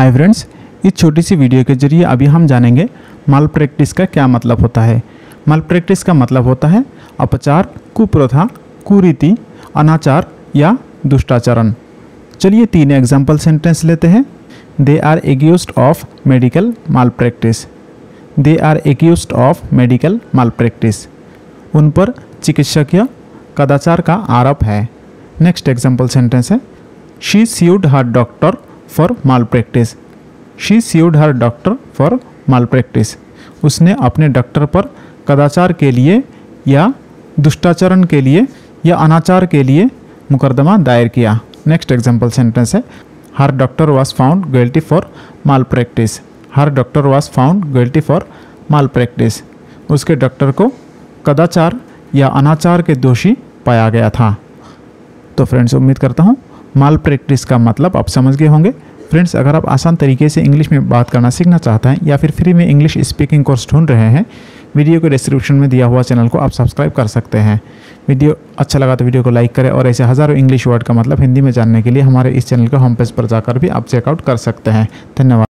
Hi friends इस छोटी सी video के ज़रिए अभी हम जानेंगे माल प्रैक्टिस का क्या मतलब होता है। माल प्रैक्टिस का मतलब होता है अपचार, कुप्रथा, कुरीति, अनाचार या दुष्टाचरण। चलिए तीन एग्ज़ाम्पल सेंटेंस लेते हैं। They are accused of medical malpractice they are accused of medical malpractice उन पर चिकित्सकीय कदाचार का आरोप है। नेक्स्ट एग्ज़ाम्पल सेंटेंस है। She sued her doctor for malpractice she sued her doctor for malpractice उसने अपने डॉक्टर पर कदाचार के लिए या दुष्टाचरण के लिए या अनाचार के लिए मुकदमा दायर किया। नेक्स्ट एग्ज़ाम्पल सेंटेंस है। Her doctor was found guilty for malpractice her doctor was found guilty for malpractice उसके डॉक्टर को कदाचार या अनाचार के दोषी पाया गया था। तो फ्रेंड्स उम्मीद करता हूँ माल प्रैक्टिस का मतलब आप समझ गए होंगे। फ्रेंड्स अगर आप आसान तरीके से इंग्लिश में बात करना सीखना चाहते हैं या फिर फ्री में इंग्लिश स्पीकिंग कोर्स ढूंढ रहे हैं वीडियो के डिस्क्रिप्शन में दिया हुआ चैनल को आप सब्सक्राइब कर सकते हैं। वीडियो अच्छा लगा तो वीडियो को लाइक करें और ऐसे हज़ारों इंग्लिश वर्ड का मतलब हिंदी में जानने के लिए हमारे इस चैनल के होम पेज पर जाकर भी आप चेकआउट कर सकते हैं। धन्यवाद।